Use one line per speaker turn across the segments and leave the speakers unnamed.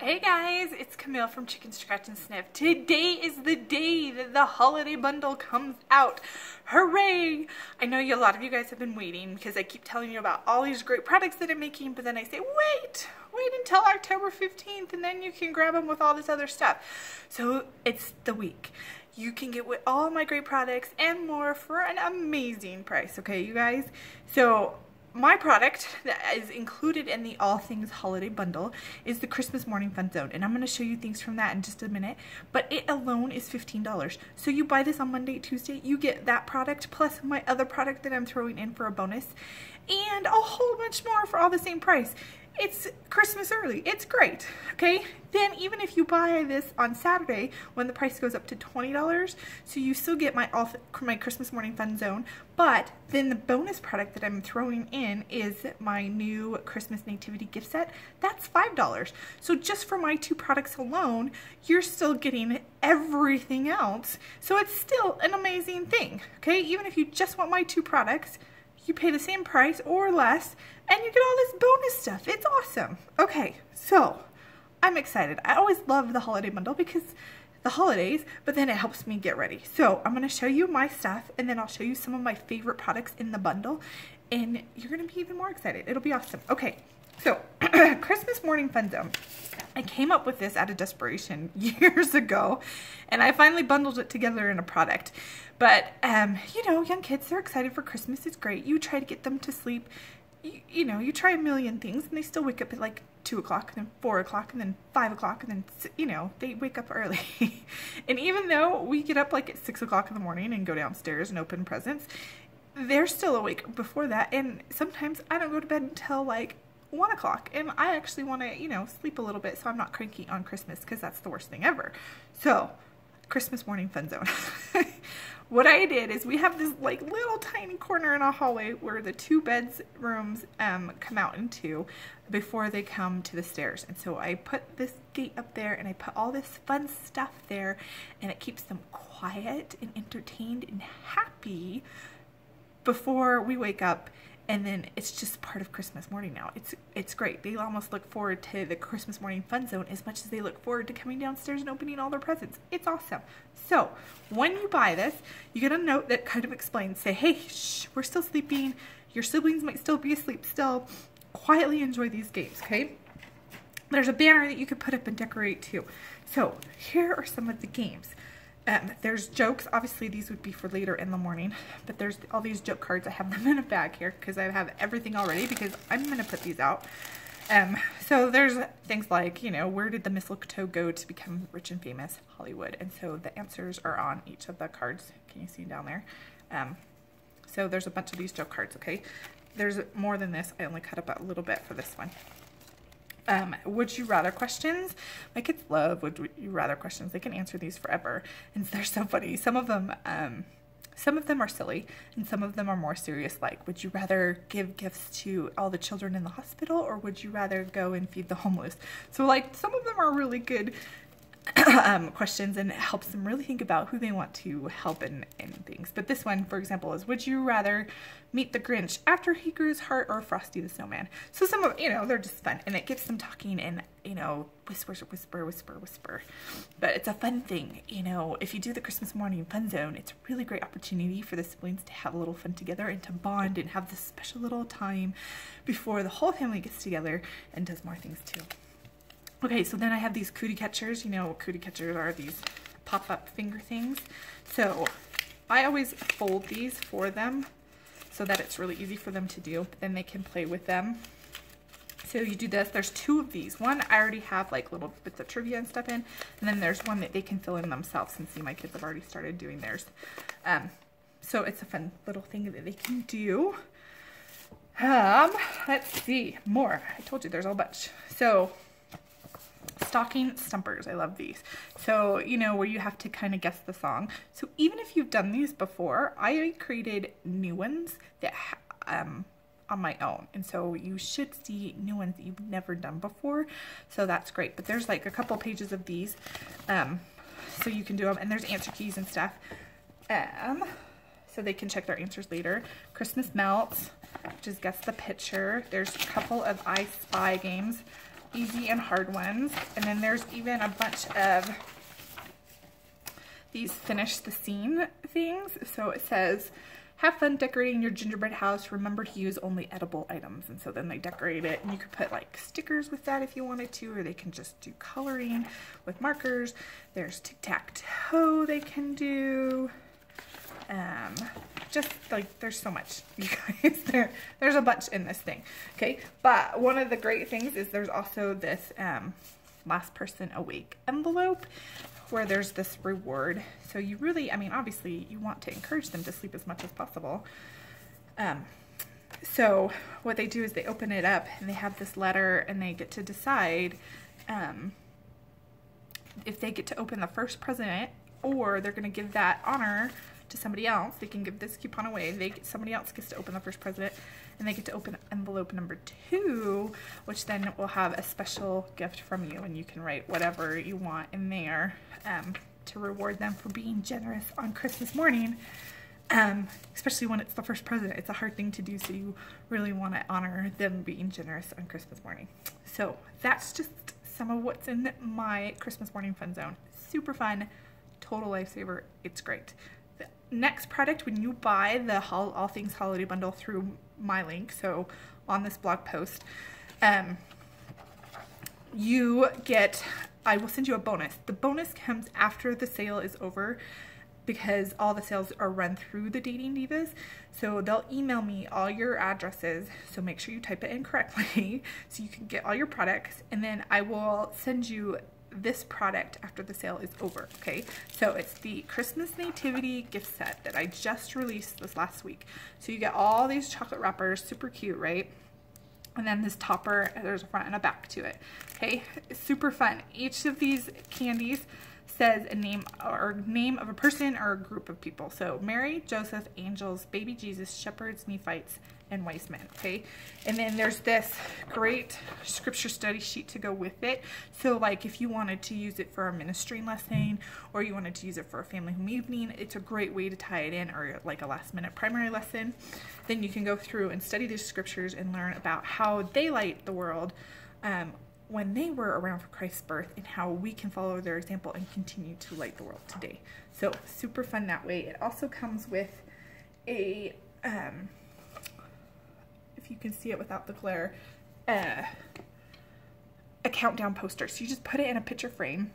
Hey guys, it's Camille from Chicken Scratch and Sniff. Today is the day that the holiday bundle comes out. Hooray! I know you, a lot of you guys have been waiting because I keep telling you about all these great products that I'm making, but then I say, wait, wait until October 15th and then you can grab them with all this other stuff. So it's the week. You can get with all my great products and more for an amazing price, okay, you guys? So my product that is included in the All Things Holiday Bundle is the Christmas Morning Fun Zone. And I'm going to show you things from that in just a minute. But it alone is $15. So you buy this on Monday, Tuesday, you get that product plus my other product that I'm throwing in for a bonus. And a whole bunch more for all the same price it's Christmas early. It's great, okay? Then even if you buy this on Saturday when the price goes up to $20, so you still get my off my Christmas morning fun zone, but then the bonus product that I'm throwing in is my new Christmas nativity gift set. That's $5. So just for my two products alone, you're still getting everything else. So it's still an amazing thing, okay? Even if you just want my two products, you pay the same price or less and you get all this bonus stuff. It's awesome. Okay, so I'm excited. I always love the holiday bundle because the holidays, but then it helps me get ready. So I'm going to show you my stuff and then I'll show you some of my favorite products in the bundle and you're going to be even more excited. It'll be awesome. Okay, so Christmas Morning Fun. I came up with this out of desperation years ago and I finally bundled it together in a product. But, um, you know, young kids, they're excited for Christmas. It's great. You try to get them to sleep. You, you know, you try a million things and they still wake up at like 2 o'clock and then 4 o'clock and then 5 o'clock and then, you know, they wake up early. and even though we get up like at 6 o'clock in the morning and go downstairs and open presents, they're still awake before that. And sometimes I don't go to bed until like one o'clock and I actually want to, you know, sleep a little bit so I'm not cranky on Christmas because that's the worst thing ever. So, Christmas morning fun zone. what I did is we have this like little tiny corner in a hallway where the two beds rooms um, come out into before they come to the stairs. And so I put this gate up there and I put all this fun stuff there and it keeps them quiet and entertained and happy before we wake up and then it's just part of Christmas morning now. It's it's great. They almost look forward to the Christmas morning fun zone as much as they look forward to coming downstairs and opening all their presents. It's awesome. So when you buy this, you get a note that kind of explains, say, hey, shh, we're still sleeping. Your siblings might still be asleep still. Quietly enjoy these games, okay? There's a banner that you could put up and decorate too. So here are some of the games. Um, there's jokes. Obviously, these would be for later in the morning, but there's all these joke cards. I have them in a bag here because I have everything already because I'm going to put these out. Um, so there's things like, you know, where did the mistletoe go to become rich and famous? Hollywood. And so the answers are on each of the cards. Can you see down there? Um, so there's a bunch of these joke cards, okay? There's more than this. I only cut up a little bit for this one um, would you rather questions. My kids love would you rather questions. They can answer these forever. And they're so funny. Some of them, um, some of them are silly and some of them are more serious like would you rather give gifts to all the children in the hospital or would you rather go and feed the homeless so like some of them are really good um, questions and it helps them really think about who they want to help and things. But this one, for example, is would you rather meet the Grinch after he grew his heart or Frosty the Snowman? So some of, you know, they're just fun and it gets them talking and, you know, whisper, whisper, whisper, whisper. But it's a fun thing, you know, if you do the Christmas morning fun zone, it's a really great opportunity for the siblings to have a little fun together and to bond and have this special little time before the whole family gets together and does more things too. Okay, so then I have these cootie catchers. You know what cootie catchers are these pop-up finger things. So I always fold these for them so that it's really easy for them to do. Then they can play with them. So you do this. There's two of these. One I already have like little bits of trivia and stuff in. And then there's one that they can fill in themselves. And see, my kids have already started doing theirs. Um, so it's a fun little thing that they can do. Um, let's see. More. I told you there's a bunch. So stocking stumpers. I love these. So, you know, where you have to kind of guess the song. So even if you've done these before, I created new ones that um, on my own. And so you should see new ones that you've never done before. So that's great. But there's like a couple pages of these. Um, so you can do them. And there's answer keys and stuff. Um, so they can check their answers later. Christmas Melts, which is Guess the Picture. There's a couple of I Spy games easy and hard ones. And then there's even a bunch of these finish the scene things. So it says, have fun decorating your gingerbread house. Remember to use only edible items. And so then they decorate it and you could put like stickers with that if you wanted to, or they can just do coloring with markers. There's tic-tac-toe they can do. Um, just like there's so much you guys. There there's a bunch in this thing okay? But one of the great things is there's also this um, last person awake envelope where there's this reward. So you really I mean obviously you want to encourage them to sleep as much as possible. Um, so what they do is they open it up and they have this letter and they get to decide um, if they get to open the first present or they're going to give that honor to somebody else. They can give this coupon away. They get, somebody else gets to open the first present, and they get to open envelope number two, which then will have a special gift from you, and you can write whatever you want in there um, to reward them for being generous on Christmas morning. Um, especially when it's the first present. It's a hard thing to do, so you really want to honor them being generous on Christmas morning. So that's just some of what's in my Christmas morning fun zone. Super fun, total lifesaver. It's great next product when you buy the All Things Holiday Bundle through my link, so on this blog post, um, you get, I will send you a bonus. The bonus comes after the sale is over because all the sales are run through the Dating Divas. So they'll email me all your addresses. So make sure you type it in correctly so you can get all your products. And then I will send you this product after the sale is over, okay? So it's the Christmas Nativity gift set that I just released this last week. So you get all these chocolate wrappers, super cute, right? And then this topper, there's a front and a back to it, okay? super fun. Each of these candies says a name or name of a person or a group of people. So Mary, Joseph, angels, baby Jesus, shepherds, Nephites, and men, okay? And then there's this great scripture study sheet to go with it. So like if you wanted to use it for a ministry lesson or you wanted to use it for a family home evening, it's a great way to tie it in or like a last minute primary lesson. Then you can go through and study these scriptures and learn about how they light the world um, when they were around for Christ's birth and how we can follow their example and continue to light the world today. So super fun that way. It also comes with a um, you can see it without the glare, uh, a countdown poster. So you just put it in a picture frame,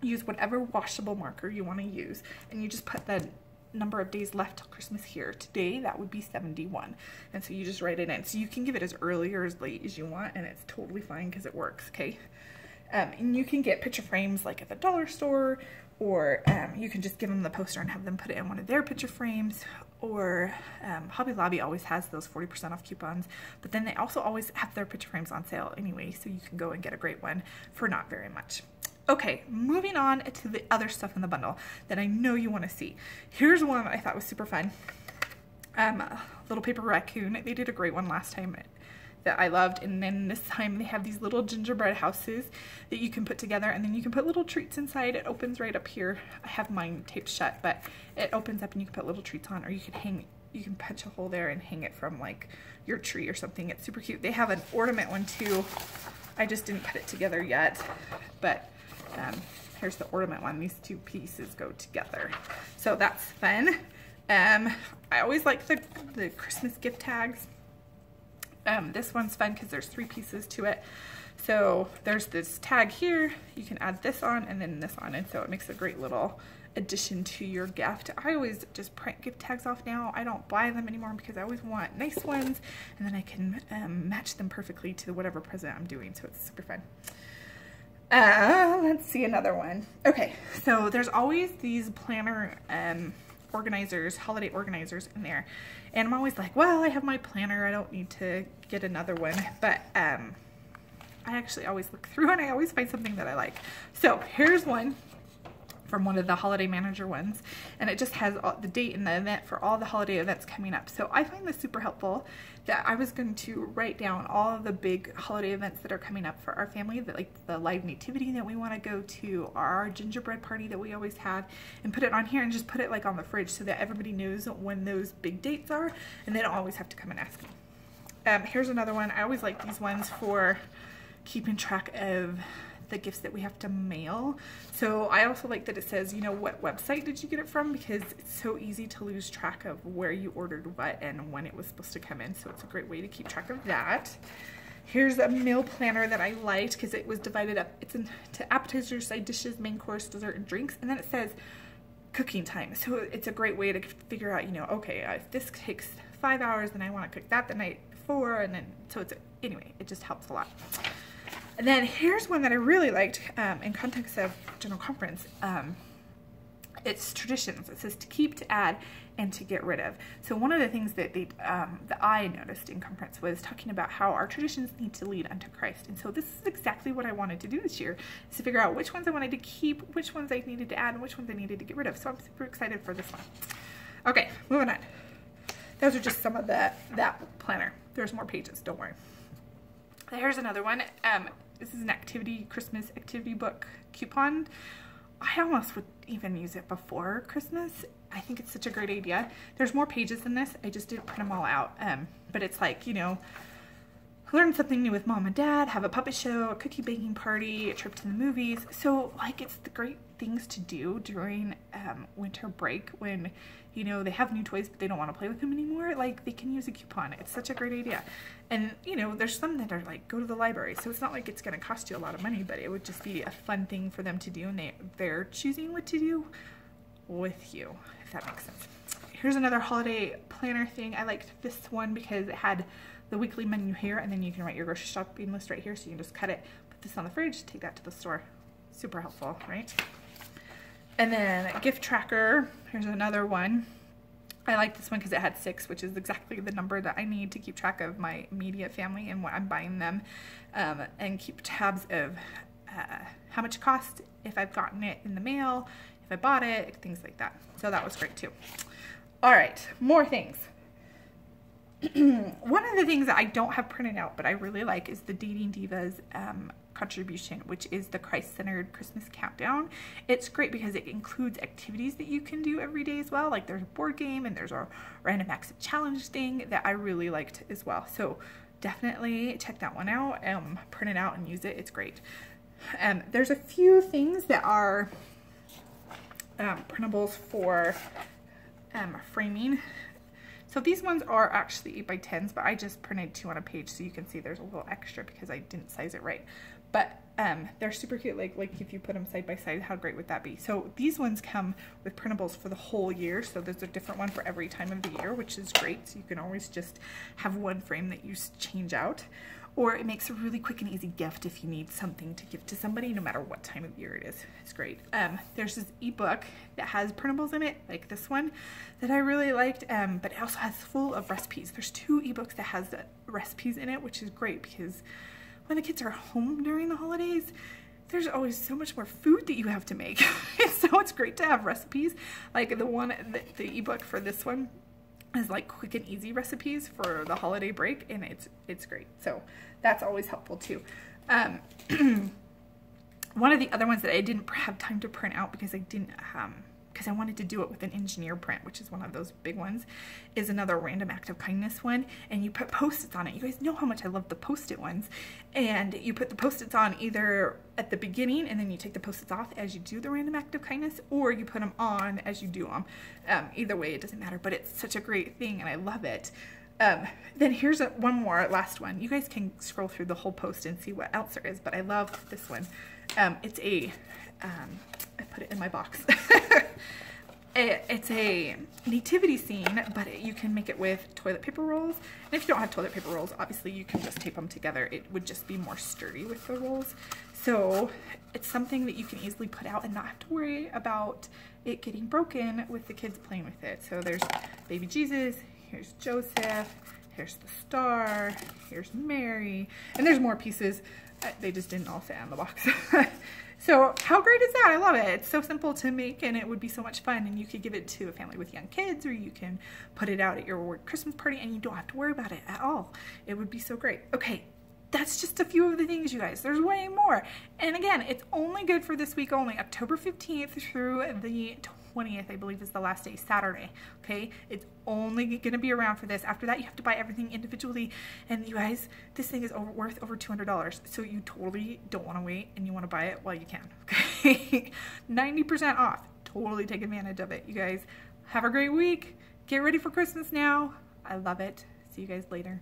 use whatever washable marker you want to use, and you just put the number of days left till Christmas here. Today, that would be 71. And so you just write it in. So you can give it as early or as late as you want, and it's totally fine because it works, okay? Um, and you can get picture frames like at the dollar store, or um, you can just give them the poster and have them put it in one of their picture frames, or um, Hobby Lobby always has those 40% off coupons, but then they also always have their picture frames on sale anyway, so you can go and get a great one for not very much. Okay, moving on to the other stuff in the bundle that I know you want to see. Here's one I thought was super fun. Um, Little Paper Raccoon. They did a great one last time that I loved. And then this time they have these little gingerbread houses that you can put together and then you can put little treats inside. It opens right up here. I have mine taped shut, but it opens up and you can put little treats on or you can hang, you can punch a hole there and hang it from like your tree or something. It's super cute. They have an ornament one too. I just didn't put it together yet, but um, here's the ornament one. These two pieces go together. So that's fun. Um, I always like the, the Christmas gift tags. Um, this one's fun because there's three pieces to it. So there's this tag here, you can add this on and then this on, and so it makes a great little addition to your gift. I always just print gift tags off now. I don't buy them anymore because I always want nice ones, and then I can um, match them perfectly to whatever present I'm doing, so it's super fun. Uh, let's see another one. Okay, so there's always these planner um, organizers, holiday organizers in there. And I'm always like, well, I have my planner. I don't need to get another one. But um, I actually always look through and I always find something that I like. So here's one from one of the holiday manager ones. And it just has all, the date and the event for all the holiday events coming up. So I find this super helpful that I was going to write down all the big holiday events that are coming up for our family that like the live nativity that we want to go to our gingerbread party that we always have and put it on here and just put it like on the fridge so that everybody knows when those big dates are and they don't always have to come and ask. Me um, here's another one. I always like these ones for keeping track of the gifts that we have to mail. So I also like that it says, you know, what website did you get it from? Because it's so easy to lose track of where you ordered what and when it was supposed to come in. So it's a great way to keep track of that. Here's a meal planner that I liked because it was divided up. It's into appetizers, side dishes, main course, dessert, and drinks. And then it says cooking time. So it's a great way to figure out, you know, okay, if this takes five hours, then I want to cook that the night before. And then, so it's, anyway, it just helps a lot. And then here's one that I really liked um, in context of general conference. Um, it's traditions. It says to keep, to add, and to get rid of. So one of the things that they, um, that I noticed in conference was talking about how our traditions need to lead unto Christ. And so this is exactly what I wanted to do this year, is to figure out which ones I wanted to keep, which ones I needed to add, and which ones I needed to get rid of. So I'm super excited for this one. Okay, moving on. Those are just some of the that planner. There's more pages, don't worry. Here's another one. Um, this is an activity, Christmas activity book coupon. I almost would even use it before Christmas. I think it's such a great idea. There's more pages than this. I just didn't print them all out. Um, but it's like, you know, learn something new with mom and dad, have a puppet show, a cookie baking party, a trip to the movies. So like it's the great things to do during um, winter break when, you know, they have new toys but they don't want to play with them anymore. Like they can use a coupon. It's such a great idea. And, you know, there's some that are like, go to the library. So it's not like it's going to cost you a lot of money, but it would just be a fun thing for them to do. And they, they're choosing what to do with you, if that makes sense. Here's another holiday planner thing. I liked this one because it had the weekly menu here and then you can write your grocery shopping list right here so you can just cut it, put this on the fridge, take that to the store. Super helpful, right? And then gift tracker, here's another one. I like this one because it had six, which is exactly the number that I need to keep track of my immediate family and what I'm buying them um, and keep tabs of uh, how much it cost, if I've gotten it in the mail, if I bought it, things like that. So that was great too. All right, more things. one of the things that I don't have printed out, but I really like is the Dating Divas um, contribution, which is the Christ-centered Christmas countdown. It's great because it includes activities that you can do every day as well. Like there's a board game and there's a random acts of challenge thing that I really liked as well. So definitely check that one out, um, print it out and use it. It's great. Um, there's a few things that are um, printables for um, framing so these ones are actually 8 by 10s, but I just printed two on a page so you can see there's a little extra because I didn't size it right. But um, they're super cute, like, like if you put them side by side, how great would that be? So these ones come with printables for the whole year, so there's a different one for every time of the year, which is great. So you can always just have one frame that you change out or it makes a really quick and easy gift if you need something to give to somebody no matter what time of year it is. It's great. Um, there's this ebook that has printables in it, like this one, that I really liked, um, but it also has full of recipes. There's two ebooks that has recipes in it, which is great because when the kids are home during the holidays, there's always so much more food that you have to make. so it's great to have recipes. Like the one, the, the ebook for this one is like quick and easy recipes for the holiday break and it's it's great. So that's always helpful too. Um, one of the other ones that I didn't have time to print out because I didn't um, because I wanted to do it with an engineer print, which is one of those big ones, is another random act of kindness one. And you put post-its on it. You guys know how much I love the post-it ones. And you put the post-its on either at the beginning and then you take the post-its off as you do the random act of kindness, or you put them on as you do them. Um, either way, it doesn't matter, but it's such a great thing and I love it. Um, then here's a, one more, last one. You guys can scroll through the whole post and see what else there is, but I love this one. Um, it's a um, I put it in my box. it, it's a nativity scene, but you can make it with toilet paper rolls. And if you don't have toilet paper rolls, obviously you can just tape them together. It would just be more sturdy with the rolls. So it's something that you can easily put out and not have to worry about it getting broken with the kids playing with it. So there's baby Jesus, here's Joseph, here's the star, here's Mary, and there's more pieces. Uh, they just didn't all fit on the box. So how great is that? I love it. It's so simple to make and it would be so much fun and you could give it to a family with young kids or you can put it out at your Christmas party and you don't have to worry about it at all. It would be so great. Okay, that's just a few of the things, you guys. There's way more. And again, it's only good for this week only, October 15th through the 20th, I believe is the last day, Saturday. Okay, it's only gonna be around for this. After that, you have to buy everything individually. And you guys, this thing is over, worth over $200. So you totally don't wanna wait and you wanna buy it while you can. Okay, 90% off. Totally take advantage of it. You guys have a great week. Get ready for Christmas now. I love it. See you guys later.